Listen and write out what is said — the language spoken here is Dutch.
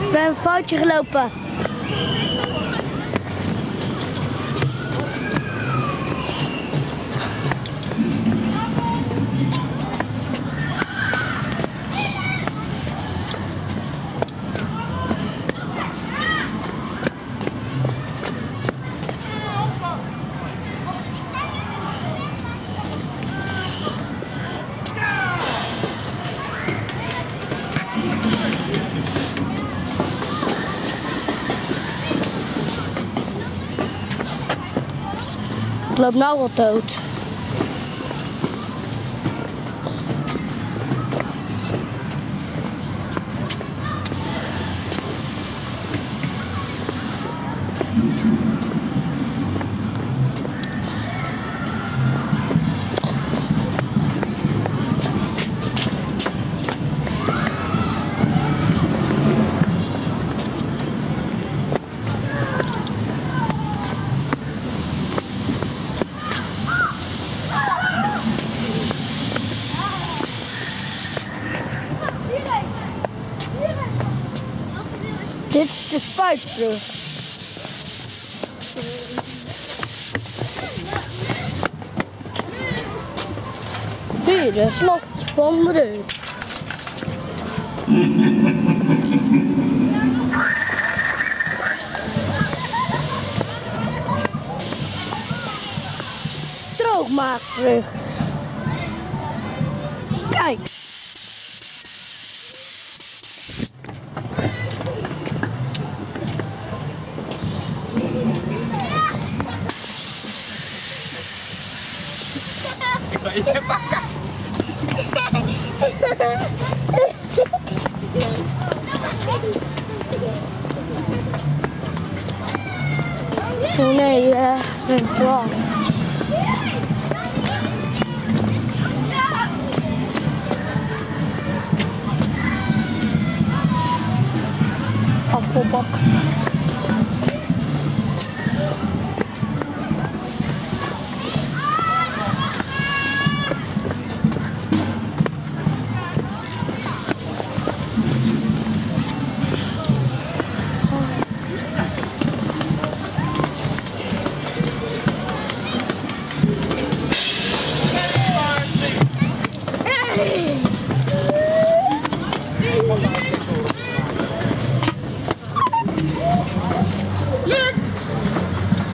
Ik ben een foutje gelopen. Ik loop nou al dood. Dit is de spuitbrug. Hier, de slot van de deur. Droogmaakbrug. Kijk. 哎呀妈呀哈哈哈